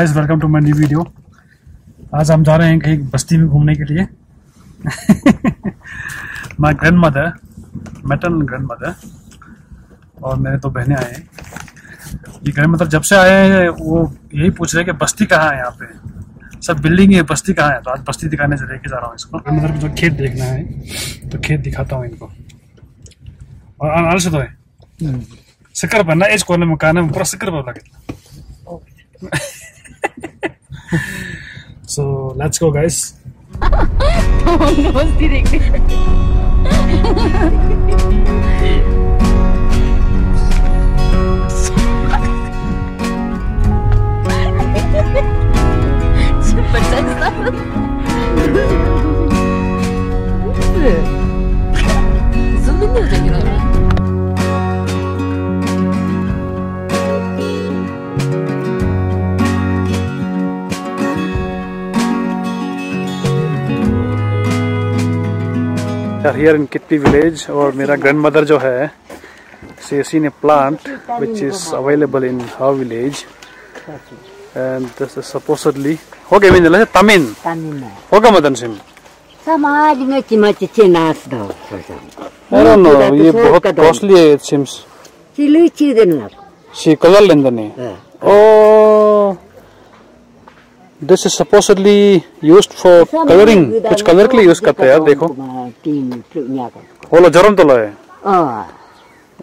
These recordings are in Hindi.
Guys welcome to my new video आज हम जा रहे हैं कहीं बस्ती में घूमने के लिए। My grandmother maternal grandmother और मेरे दो बहनें आए हैं। ये ग्रैंड मदर जब से आए हैं वो यही पूछ रहे हैं कि बस्ती कहाँ है यहाँ पे? सब बिल्डिंग है बस्ती कहाँ है? तो आज बस्ती दिखाने से लेके जा रहा हूँ इसको। ग्रैंड मदर को जो खेत देखना है तो खेत दिखाता हूँ इनको। और अनार से तो है? सिक्कर बनना एज कोने में काना में पूरा सिक्कर बन लगे so let's go, guys. Super testa. Zumindest, genau. Here in Kitti village और मेरा ग्रैंड मदर जो है सीएसी ने plant which is available in her village and this is supposedly हो गए मिनले तमिन तमिन हो गए मदन सिंह। समाज में चिमच चे नास दो अरे नो तो ये बहुत कॉस्टली है सिम्स चिली चीज़ है सी कलर लेंदने ओ this is supposedly used for coloring. कुछ कलर के लिए यूज़ करते हैं यार देखो। बोलो जरम तो है Oh.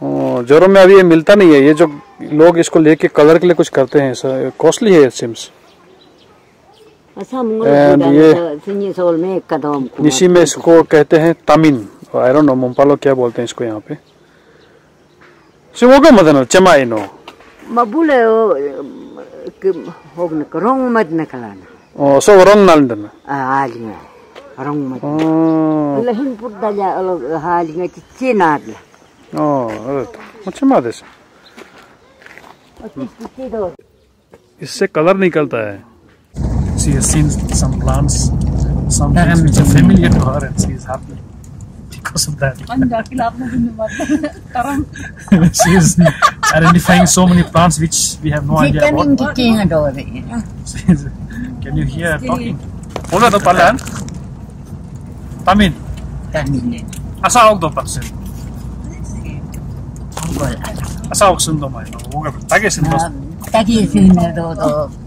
ओ, जोरों में अभी ये मिलता नहीं है। ये जो लोग इसको लेके कलर के लिए कुछ करते हैं कॉस्टली है सिम्स sudah ये- इसी में इसको कहते हैं तमिन। आई डोंट नो मुंपालो क्या बोलते हैं इसको यहाँ पे। सिमोगा मदन चमा इनो Mabule ke hog na kerong mat na kalana. ओ सो रन नालदन Ah aja. Kerong mat. ओ Lahin put daja alo hal ngaci cinas lah. ओ चमा देस Cici do. इससे कलर निकलता है she has seen some plants some things which are familiar to her and she is happy because of that she is identifying so many plants which we have no idea about. Can you hear her talking? Una to palan? Eh. Tamin. Tanin. Asa og do paksin. Asa og sun do mai. Oga tage sin. Tagi sini do do.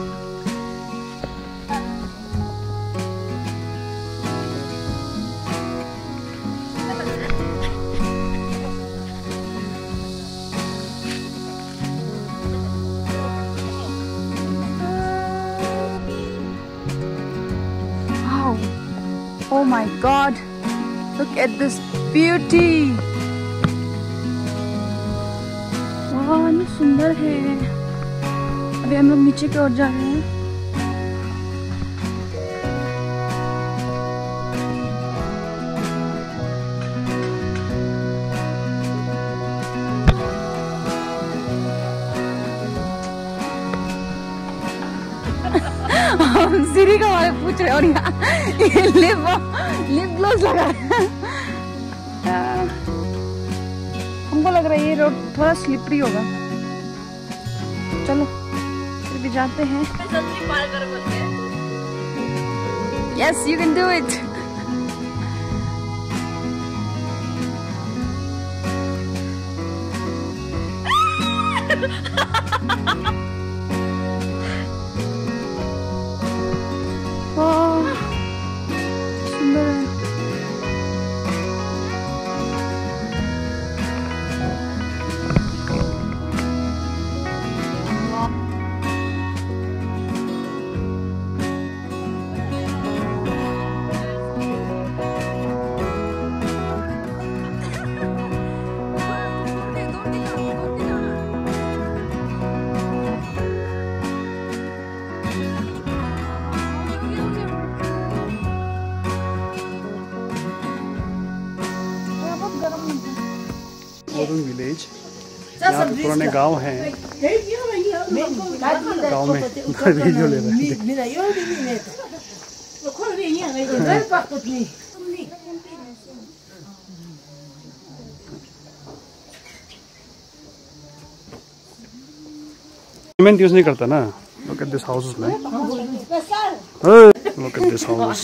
Oh my god. Look at this beauty. वाह ये सुंदर है अभी हम लोग नीचे की ओर जा रहे हैं हम का बारे पूछ रहे और यहाँ लिप लिप ग्लोव लगा हमको लग रहा है ये रोड थोड़ा स्लिपरी होगा चलो फिर भी जाते हैं yes you can do it सुंदर विलेज यहाँ पे पुराने गाँव हैं। गाँव में वीडियो ले रहे हैं। सीमेंट यूज़ नहीं करता ना? लुक एट दिस हाउसेस में look at this house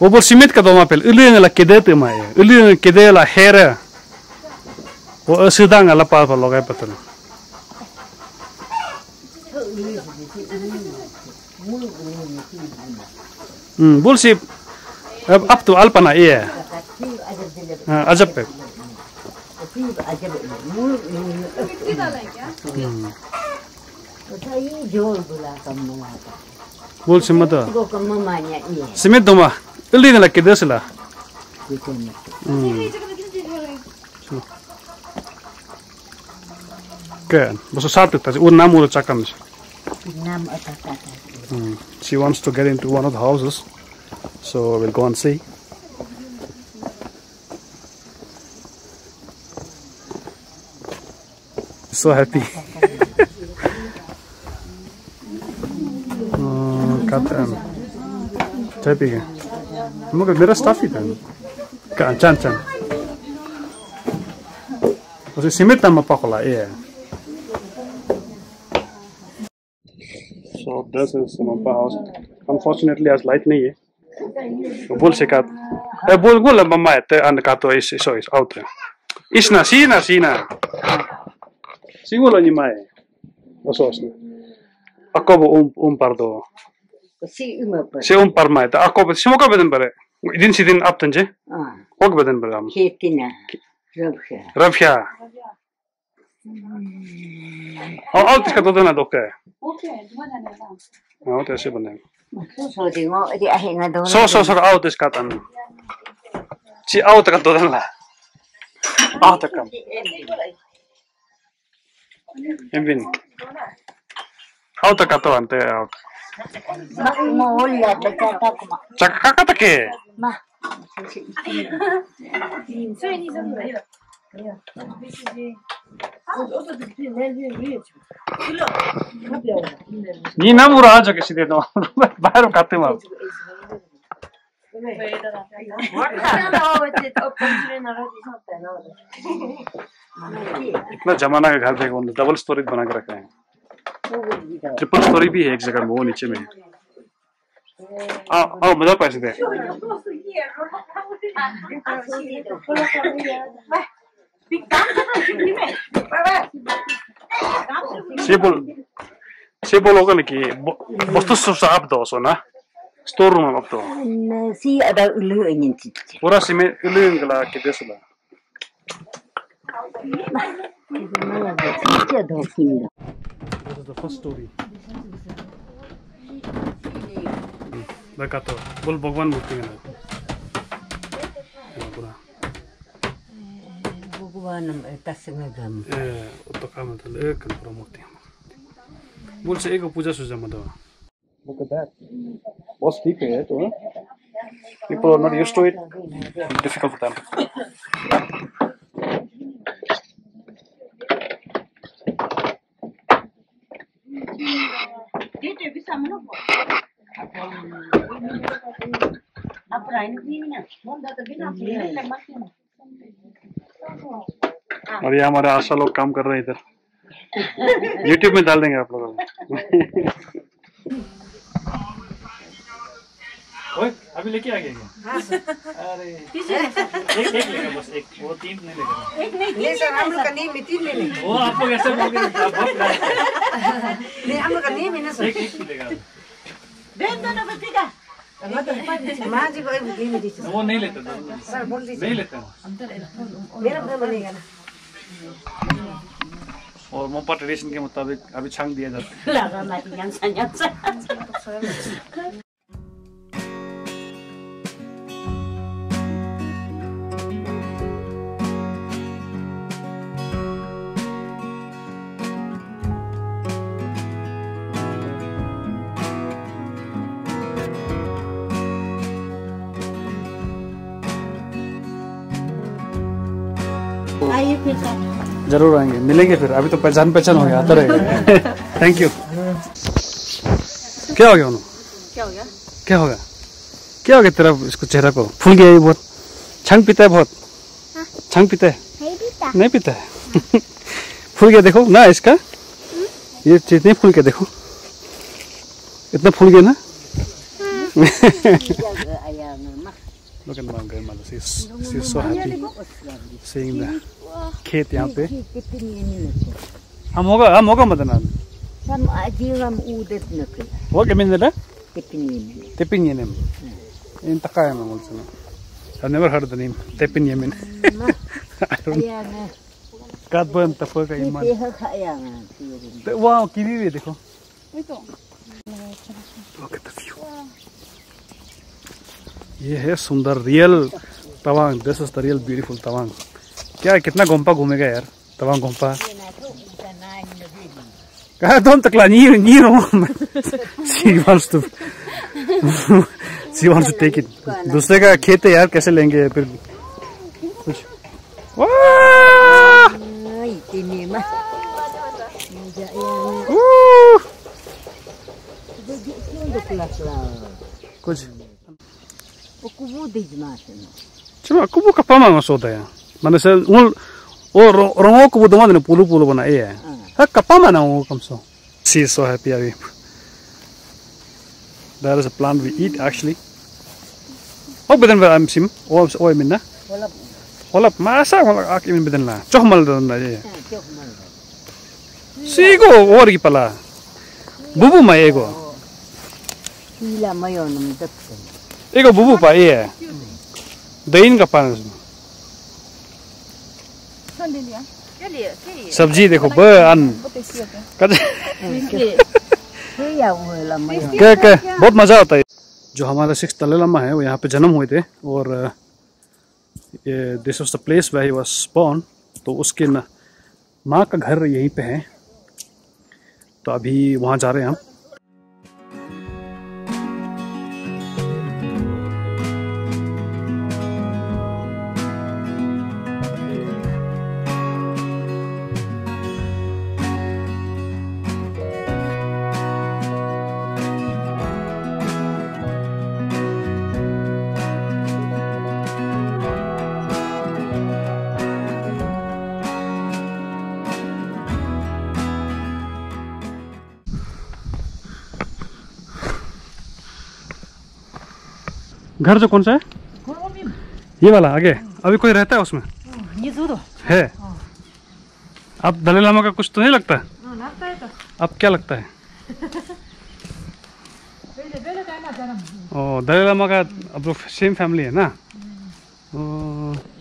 obor simit ka doma pel ileng la kedete ma ya ileng kede la hera o asidang ala pa pa logai patan hmm bol sip up to alpana iya ajab pe Hmm. Bol sima ta. Go kong mama nya iya. Sima doma. Ili na lakit desa la. Kan, bosu satu tadi. She wants to get into one of the houses, so we'll go and see. So happy. Oh, katan. Happy ka. Mo ka mera stuff ito. Ka chan chan. Kasi simit na mapakola, yeah. So this is Mampa house. Unfortunately, आज लाइट नहीं है तो बोल से का ए बोल बोल मम्मा है ते अन का तो इस इस इस आउट है इस ना सी ना सी ना सी बोलो नहीं माए बस बस ako bo um um pardo Şey un parmaydı. Akko şey moka beden bere. idin sidin aptınca. Ok beden bere ama. Ketine. Rabşa. Rabşa. Oh, al tika dodana dokke. Okey, dodana da. Ha, o da şey bende. So so so al tika tan. Ci al tika dodana. Al tika. Envin. Al tika to ante al tika. ulit da kata ko ma. Chaka ka ta ke. Ma. Ni namura aja ke side no. Baru kate ma. इतना जमाना का घर देखो डबल स्टोरी बना के रखा है ट्रिपल स्टोरी भी है एक जगह में वो नीचे में आओ आओ मजा पैसे दे Sibol Sibol ogan ki bostu susa abdo so na store room abdo Si ada ulu ingin cici. pura sime iling gala ke desula Cici ada kini. Is the first story देखा तो बोल भगवान मूर्ति है ना पूरा Bukuan nam tas ngagam. ए तो काम है तो एक पूरा मूर्ति बोल से एक पूजा सुजा मत Look at that. बहुत ठीक है तो people are not used to it difficult for them और ये हमारे आशा लोग काम कर रहे हैं इधर। यूट्यूब में डाल देंगे आप लोग। को अभी लेके आ गया क्या? अरे। एक एक लेगा बस एक वो तीन नहीं लेगा। ले सर हम लोग का नहीं मिट्टी ले ले वो आप लोग ऐसे बोल के बहुत लाए। ले हम लोग का नहीं मिला सर। एक एक मिलेगा माँ जी को नहीं वो नहीं लेते तो। सर बोल दीजिए। नहीं लेते हैं। मेरा बनेगा ना। और मोपा ट्रेडिशन के मुताबिक अभी छांग दिया जाता है। ज़रूर आएँगे। मिलेंगे फिर। अभी तो पहचान पहचान हो गया आता रहेगा। थैंक यू क्या हो गया उन्होंने क्या हो गया? क्या होगा क्या हो गया तेरा इसको चेहरा को? फूल गया ये बहुत। छंग पीता है बहुत। छंग पीता है? नहीं पीता। है? फूल गया देखो। ना इसका? ये चीज़ नहीं फूल गया देखो। इतना फूल गया ना? Look at my grandmother. She's, she's so happy seeing the खेत यहाँ पे हम होगा हम होगा Madna Sam ajiram udet na kaya. वो क्या मिल रहा Kipinin. Tepin Yemen. In Takayama also. I've never heard the name. Tepin Yemen. I don't know. Kaya nga. God burn तपो का kaya वाह कीवी भी देखो. वही तो Look at the view. ये है सुंदर real Tawang this is the real beautiful Tawang क्या कितना गोम्पा घूमेगा यार तवांग गोम्पा कहा तुम तकला नहीं नहीं रहो she wants to she wants to take it दूसरे का खेत है यार कैसे लेंगे फिर कुछ वाह Cuma cubu de izmașenă. Ce mă, pama mă soda ya? Mana ne se un rongo cubu de pulu pulu bana iya. Hah ca mana na kamso? She so. So happy abi. That is a plant we eat actually. Oh, beden ver am sim. Oh, oh, minna. Olap, Hola, masa hola ak imin beden la. Choh mal dan la e. Eh, si mal. Sigo or. Bubu ma ego. Sila mayon ng daksan. Dain ka pan कौन ले लिया क्या लिया क्या ये सब्ज़ी देखो ब अन बहुत टेस्टी होता कद ये Kaya wala mayon. क्या क्या बहुत मज़ा आता है जो हमारा सिक्स दलाई लामा है वो यहाँ पे जन्म हुए थे और ये this was the place where he was born तो उसके माँ का घर यहीं पे है तो अभी वहाँ जा रहे हैं हम घर जो कौन सा है? ये वाला आगे। अभी कोई रहता है उसमें? duro. है। अब दलाई लामा का कुछ तो नहीं लगता? No, nata ito. अब क्या लगता है? ओ दलाई लामा का अब लोग सेम फैमिली है ना? ओ,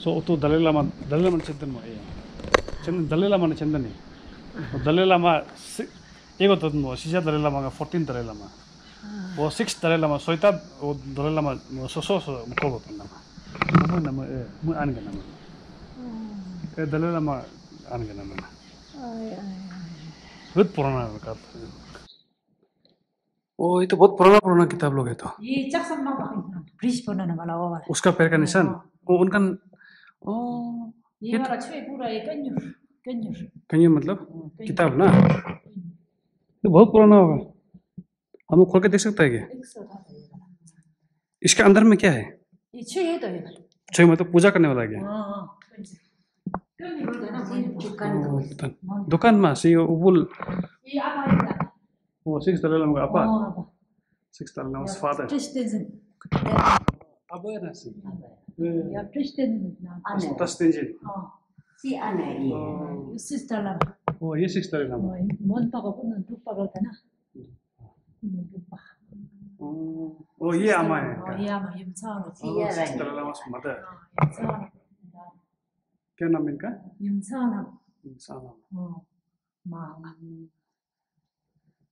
सो तो दलाई लामा दलाई लामा चंदन चंदन दलाई लामा ने चंदन है। और दलाई लामा तो सीजा दलाई लामा का फोर्टीन दलाई लामा। वो सिक्स दलाई लामा सोइता वो दलाई लामा वो सो सो सो मुको बपन लामा मुको नाम ए मु आन के नाम ए दलाई लामा आन के नाम बहुत पुराना है का ओ ये तो बहुत पुराना पुराना किताब लोग है तो ये जक्सन में ब्रिज बनाने वाला वो वाला उसका पैर का निशान ओ उनका ओ ये वाला छुए पूरा ये कन्यूर कन्यूर कहीं मतलब किताब ना ये बहुत पुराना होगा हम लोग खोल के देख सकते हैं क्या? सौ इसके अंदर में क्या है? ये तो छह मतलब पूजा करने वाला है क्या? हाँ हाँ है ना दुकान दुकान। में सी उबुल ये आप आएगा वो सिक्स का apa oh apa six Dalai Lama father? Ya na. Tas tenjin. Oh, Si ane iya. sister lam. Oh, ये। सिक्स तरह mon pa ko nun tu pa ko na. Nun tu pa. Oh, ये आमा है Oh, ya ma yum sa no. Si ya six rai. तरह लमा मदर Yum sa na. क्या नाम इनका Yum sa na. इंसान Oh. Ma.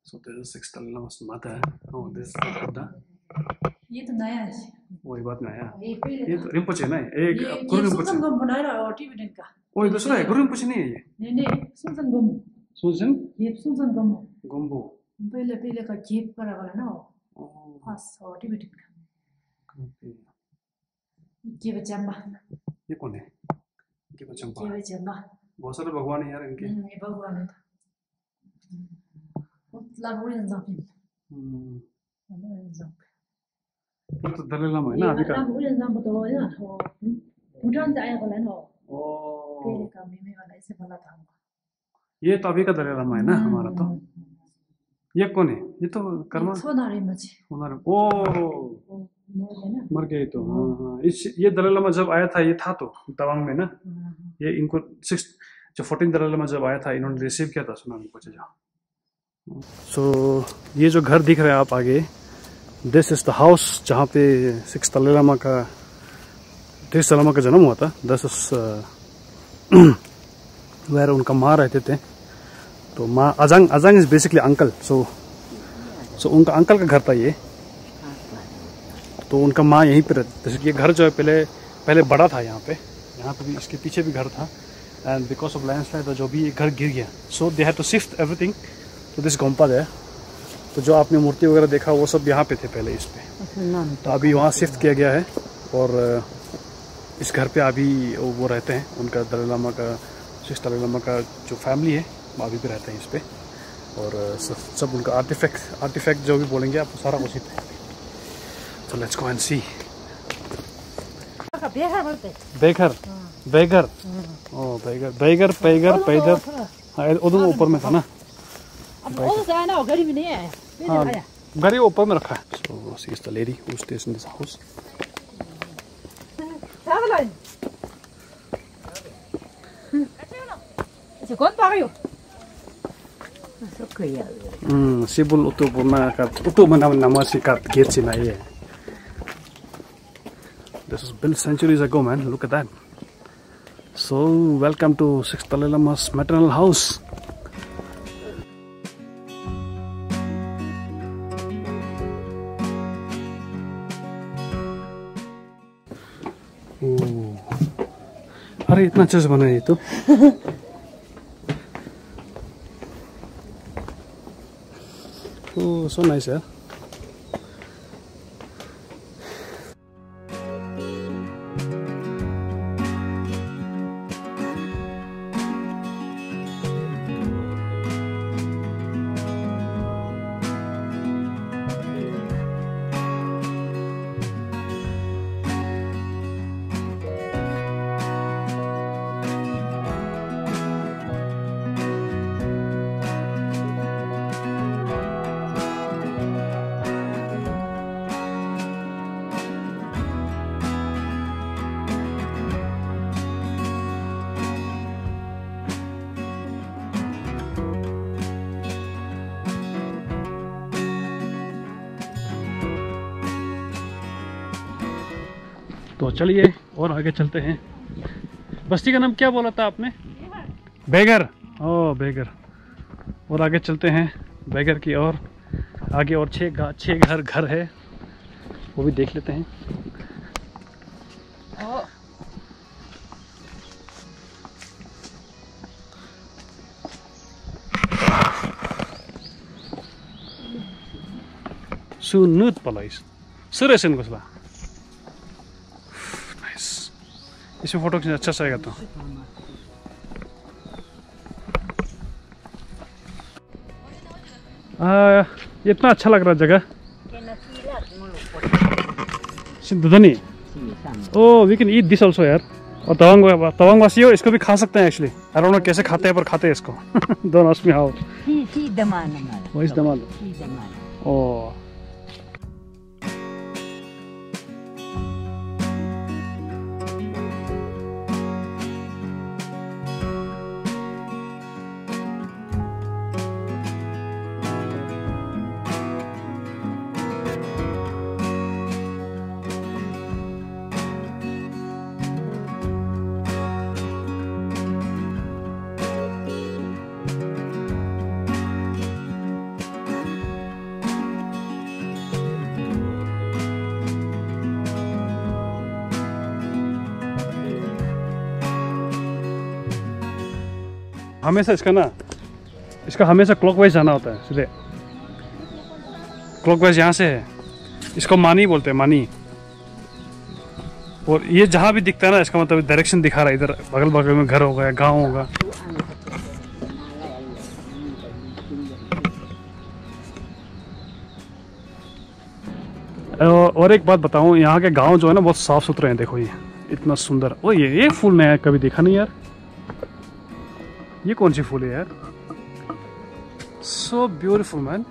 So this is six तरह लमा mother. Oh, this Buddha. ये तो नया है वो ये बात नहीं आया ये पहले ये तो रिम्पोचे नहीं एक ये गुरु ये रिम्पोचे सुसंगम बनाया और टीवी का ओ ये दूसरा है गुरु रिम्पोचे नहीं है ये नहीं नहीं सुसंगम सुनसन ये सुसंगम गोम्बो पहले पहले का जेब पर वाला ना Oh, पास और टीवी का okay. जेब चंबा ये कौन है बच्चों का जेब चंबा बहुत सारे भगवान है यार इनके ये भगवान है वो लाबोरी जाफिन हम्म, तो दलाई लामा है ना अभी का लाबोरी जाफिन तो है ना वो भूटान से आया वाला ना ओ पहले का मेमे वाला ऐसे वाला था ये तो अभी का दलाई लामा है ना हमारा तो ये कौन है? ये तो कर्मा। सोनारी मची हमारा ओ! मोर है गए तो हाँ हाँ। इस ये दलाई लामा जब आया था ये था तो तवांग में ना? ये इनको सिक्स जो फोर्टीन दलाई लामा जब आया था इन्होंने रिसीव किया था सुना कुछ जो सो ये जो घर दिख रहा है आप आगे दिस इज़ द हाउस जहाँ पे सिक्स दलाई लामा का देश दलाई लामा का जन्म हुआ था। दस इज़ वेर उनका माँ रहते थे। तो माँ Ajang Ajang is basically uncle so so उनका अंकल का घर था ये। तो उनका माँ यहीं पर रहती ये घर जो है, पहले पहले बड़ा था यहाँ पे। यहाँ पे भी, इसके पीछे भी घर था। एंड बिकॉज़ ऑफ़ लैंडस्लाइड तो जो भी घर गिर गया। So they have to shift everything तो दिस गोम्पा है तो जो आपने मूर्ति वगैरह देखा, वो सब यहाँ पे थे पहले इस पे। तो अभी वहाँ शिफ्ट किया गया है। और, इस घर पे अभी वो रहते हैं। उनका दलाई लामा का सिक्स दलाई लामा का जो फैमिली है अभी भी रहते हैं इस पे। और सब, सब उनका आर्टिफैक्ट आर्टिफैक्ट जो भी बोलेंगे आप सारा उसी पे। तो लेट्स गो एंड सी बेघर बेघर ओ बेघर बेघर पैगर पैदर हाँ उधर ऊपर में था ना। अब वो जाए ना गरीब नहीं है। हाँ घर ही ऊपर में रखा है। So she is the lady who stays in this house Travelan. Sa kon pa kayo? So kaya. Hmm, sibul utu puna kat utu mana nama si kat gate sina ye. This was built centuries ago, man. Look at that. So, welcome to Sixth Dalai Lama's maternal house. Oh, अरे इतना अच्छा से बना है ये तो Oh, so nice, yeah. तो चलिए और आगे चलते हैं। बस्ती का नाम क्या बोला था आपने? बेगर। Oh beggar. और आगे चलते हैं बेगर की और आगे और छः गा- छः घर घर है। वो भी देख लेते हैं। सुनुत पलाइस सुरेशन घोसला इसमें फ़ोटो खींचना अच्छा से आएगा तो आ, ये इतना अच्छा लग रहा है जगह सिद्धनी ओ we can eat this also यार और तवांग तवांग वासी हो इसको भी खा सकते हैं एक्चुअली आई डोंट नो कैसे खाते हैं पर खाते हैं इसको don't ask me how is Dhamal. Oh हमेशा इसका ना, इसका हमेशा क्लॉकवाइज जाना होता है, सीधे। क्लॉकवाइज यहाँ से है। इसको मानी बोलते हैं मानी और ये जहाँ भी दिखता है ना, इसका मतलब डायरेक्शन दिखा रहा है, इधर बगल बगल में घर होगा या गाँव होगा। और एक बात बताऊँ, यहाँ के गाँव जो है ना, बहुत साफ़ सुथरे हैं, देखो ये, इतना सुंदर। ओ ये ये फूल मैं कभी देखा नहीं यार? ये कौन सी फूल है यार so beautiful man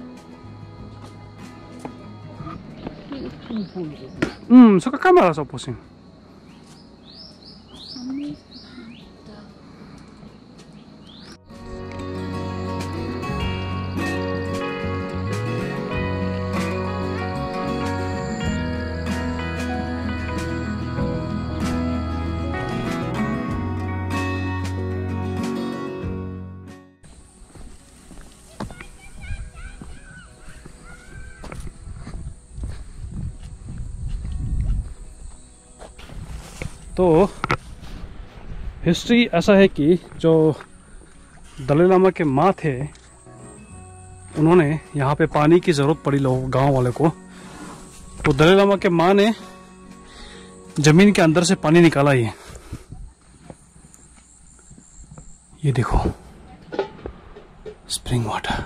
hmm suka kamera sa pusing तो हिस्ट्री ऐसा है कि जो दलाई लामा के माँ थे, उन्होंने यहाँ पे पानी की ज़रूरत पड़ी लोगों, गाँव वाले को। तो दलाई लामा के माँ ने ज़मीन के अंदर से पानी निकाला ये। ये देखो। स्प्रिंग वाटर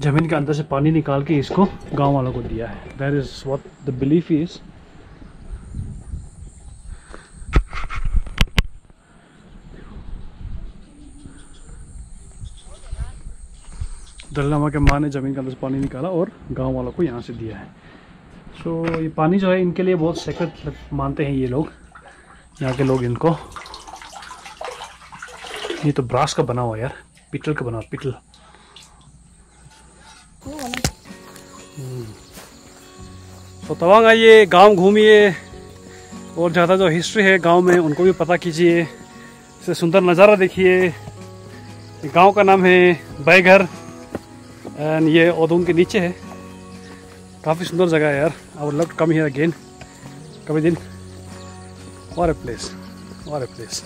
ज़मीन के अंदर से पानी निकाल के इसको गाँव वालों को दिया है। That is what the belief is Dalai Lama के माँ ने ज़मीन के अंदर से पानी निकाला और गाँव वालों को यहाँ से दिया है। सो so, ये पानी जो है इनके लिए बहुत सेक्रेट मानते हैं ये लोग। यहाँ के लोग इनको। ये तो ब्रास का बना हुआ यार। पितल का बना हुआ हम्म। तो तवांग आइए गाँव घूमिए। और ज़्यादा जो हिस्ट्री है गाँव में उनको भी पता कीजिए। इससे सुंदर नज़ारा देखिए। गाँव का नाम है बैघर। एंड ये ओदून के नीचे है। काफ़ी सुंदर जगह है यार। I would love to come here again कभी दिन। और ए प्लेस और ए प्लेस